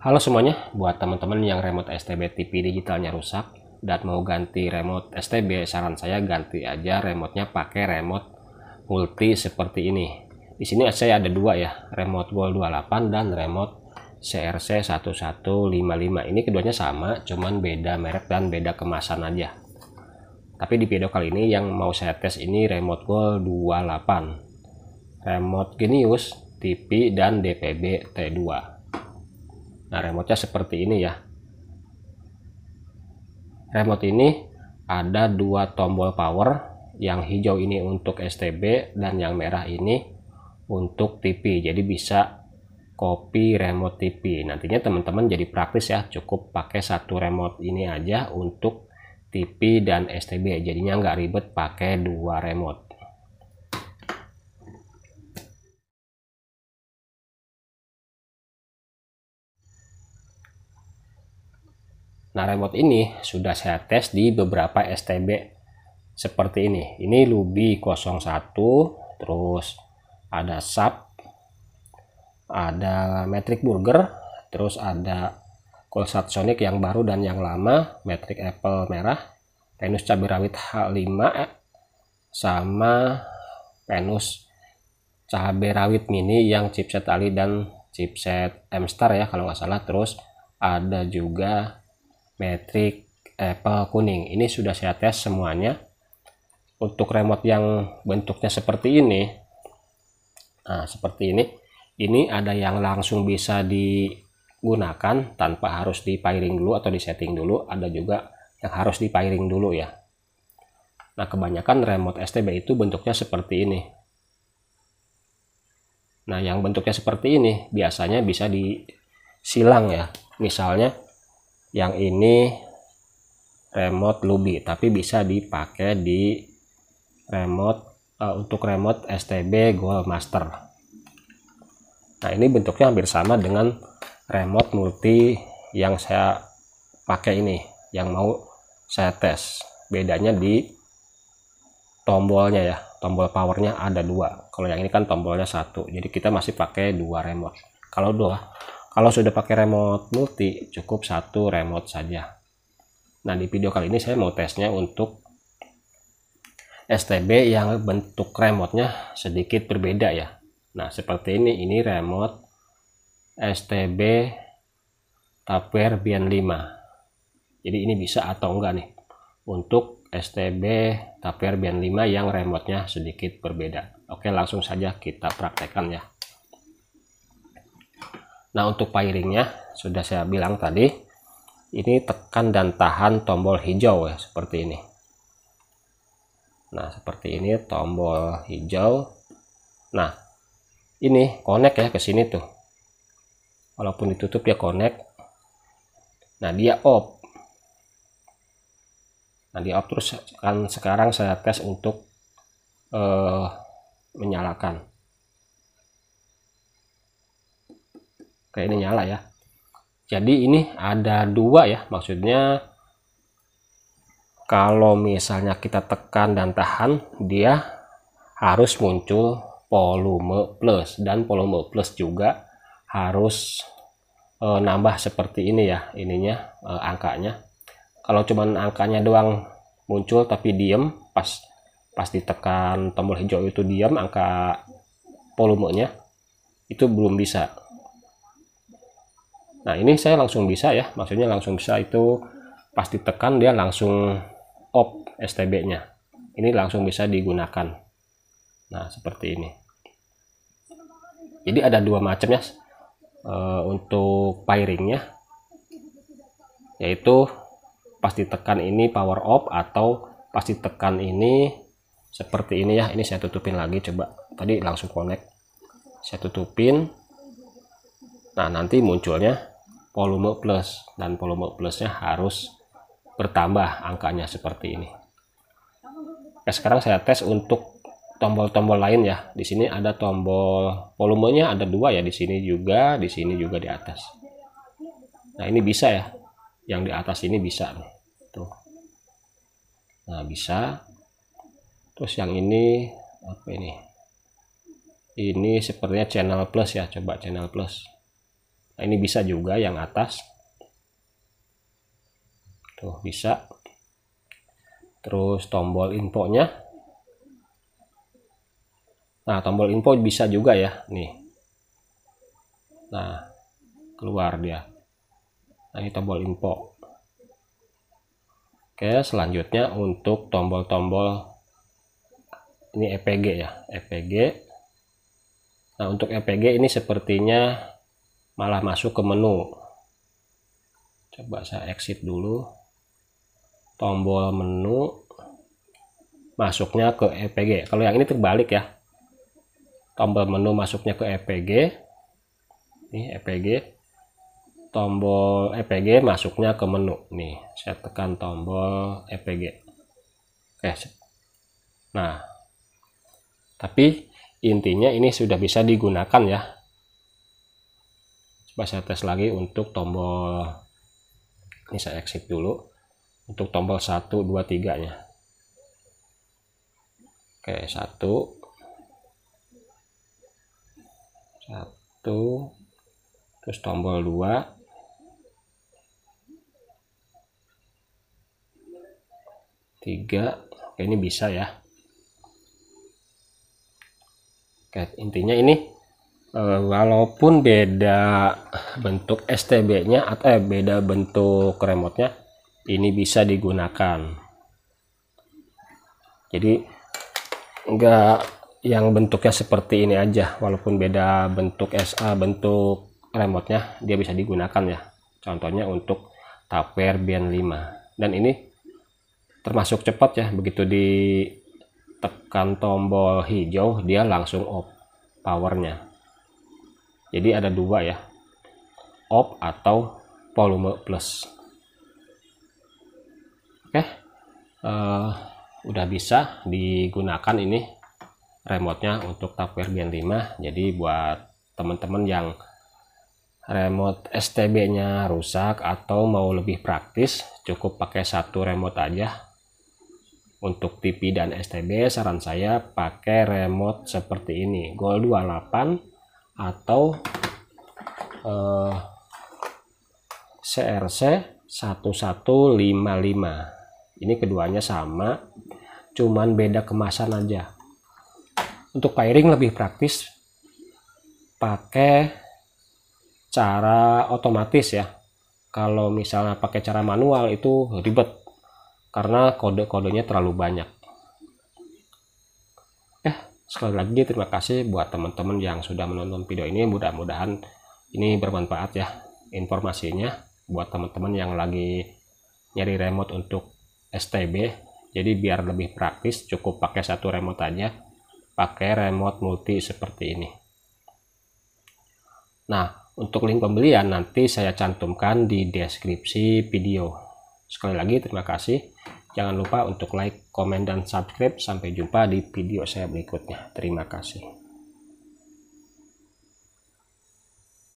Halo semuanya, buat teman-teman yang remote STB TV digitalnya rusak dan mau ganti remote STB, saran saya ganti aja remote-nya pakai remote multi seperti ini. Di sini saya ada dua ya, remote Gold 28 dan remote CRC 1155. Ini keduanya sama, cuman beda merek dan beda kemasan aja. Tapi di video kali ini yang mau saya tes ini remote Gold 28. Remote Genius TV dan DPB T2 Nah, remote-nya seperti ini ya. Remote ini ada dua tombol power, yang hijau ini untuk STB dan yang merah ini untuk TV. Jadi bisa copy remote TV. Nantinya teman-teman jadi praktis ya, cukup pakai satu remote ini aja untuk TV dan STB. Jadinya nggak ribet pakai dua remote. Nah, remote ini sudah saya tes di beberapa STB seperti ini. Ini Lubi 01, terus ada Sub, ada Metric Burger, terus ada Colsat Sonic yang baru dan yang lama, Metric Apple merah, Venus cabai rawit H5 sama Venus cabai rawit mini yang chipset Ali dan chipset M-Star ya kalau nggak salah terus ada juga metric Apple kuning. Ini sudah saya tes semuanya. Untuk remote yang bentuknya seperti ini nah seperti ini ini ada yang langsung bisa digunakan tanpa harus di pairing dulu atau di setting dulu. Ada juga yang harus di pairing dulu ya. Nah kebanyakan remote STB itu bentuknya seperti ini. Nah yang bentuknya seperti ini biasanya bisa disilang ya. Misalnya yang ini remote Lubi tapi bisa dipakai di remote uh, untuk remote STB Gold Master. Nah ini bentuknya hampir sama dengan remote multi yang saya pakai ini yang mau saya tes. Bedanya di tombolnya ya tombol powernya ada dua. Kalau yang ini kan tombolnya satu jadi kita masih pakai dua remote. Kalau dua kalau sudah pakai remote multi, cukup satu remote saja. Nah, di video kali ini saya mau tesnya untuk STB yang bentuk remote-nya sedikit berbeda ya. Nah, seperti ini, ini remote STB Tupperware Bian 5. Jadi ini bisa atau enggak nih untuk STB Tupperware Bian 5 yang remote-nya sedikit berbeda. Oke, langsung saja kita praktekkan ya. Nah untuk pairingnya sudah saya bilang tadi ini tekan dan tahan tombol hijau ya seperti ini. Nah seperti ini tombol hijau. Nah ini connect ya ke sini tuh. Walaupun ditutup ya connect. Nah dia off. Nah dia off terus kan sekarang saya tes untuk uh, menyalakan. Kayak ini nyala ya. Jadi ini ada dua ya maksudnya kalau misalnya kita tekan dan tahan dia harus muncul volume plus. Dan volume plus juga harus e, nambah seperti ini ya ininya e, angkanya. Kalau cuman angkanya doang muncul tapi diem pas pas ditekan tombol hijau itu diam angka volumenya itu belum bisa Nah ini saya langsung bisa ya, maksudnya langsung bisa itu pas ditekan dia langsung off STB-nya. Ini langsung bisa digunakan. Nah seperti ini. Jadi ada dua macam ya e, untuk pairingnya, yaitu pas ditekan ini power off atau pas ditekan ini seperti ini ya. Ini saya tutupin lagi coba. Tadi langsung connect. Saya tutupin. Nah nanti munculnya volume plus dan volume plusnya harus bertambah angkanya seperti ini. Oke, sekarang saya tes untuk tombol-tombol lain ya. Di sini ada tombol volumenya ada dua ya di sini juga, di sini juga di atas. Nah ini bisa ya, yang di atas ini bisa nih. Tuh. Nah bisa. Terus yang ini apa ini? Ini sepertinya channel plus ya, coba channel plus nah, ini bisa juga yang atas. Tuh bisa. Terus tombol infonya. Nah tombol info bisa juga ya nih. Nah keluar dia. Nah ini tombol info. Oke selanjutnya untuk tombol-tombol ini EPG ya EPG nah untuk EPG ini sepertinya malah masuk ke menu. Coba saya exit dulu. Tombol menu. Masuknya ke EPG kalau yang ini terbalik ya. Tombol menu masuknya ke EPG ini EPG tombol EPG masuknya ke menu. Nih saya tekan tombol EPG oke nah tapi intinya ini sudah bisa digunakan ya coba saya tes lagi untuk tombol ini saya exit dulu untuk tombol 1 2 3 nya. Oke 1 1 terus tombol 2 tiga oke ini bisa ya. Oke intinya ini eh, walaupun beda bentuk STB nya atau eh, beda bentuk remote nya ini bisa digunakan. Jadi enggak yang bentuknya seperti ini aja. Walaupun beda bentuk SA bentuk remote-nya dia bisa digunakan ya. Contohnya untuk Tupperware Band 5 dan ini termasuk cepat ya. Begitu ditekan tombol hijau dia langsung off powernya jadi ada dua ya. Off atau volume plus. Oke. Uh, udah bisa digunakan ini remote-nya untuk Tupperware Gen 5 jadi buat teman-teman yang remote STB-nya rusak atau mau lebih praktis cukup pakai satu remote aja. Untuk TV dan STB saran saya pakai remote seperti ini. Gold 28 atau uh, CRC 1155 ini keduanya sama cuman beda kemasan aja. Untuk pairing lebih praktis pakai cara otomatis ya. Kalau misalnya pakai cara manual itu ribet karena kode-kodenya terlalu banyak. Ya sekali lagi terima kasih buat teman-teman yang sudah menonton video ini. Mudah-mudahan ini bermanfaat ya informasinya buat teman-teman yang lagi nyari remote untuk STB jadi biar lebih praktis cukup pakai satu remote aja pakai remote multi seperti ini. Nah untuk link pembelian nanti saya cantumkan di deskripsi video. Sekali lagi terima kasih jangan lupa untuk like, komen, dan subscribe. Sampai jumpa di video saya berikutnya. Terima kasih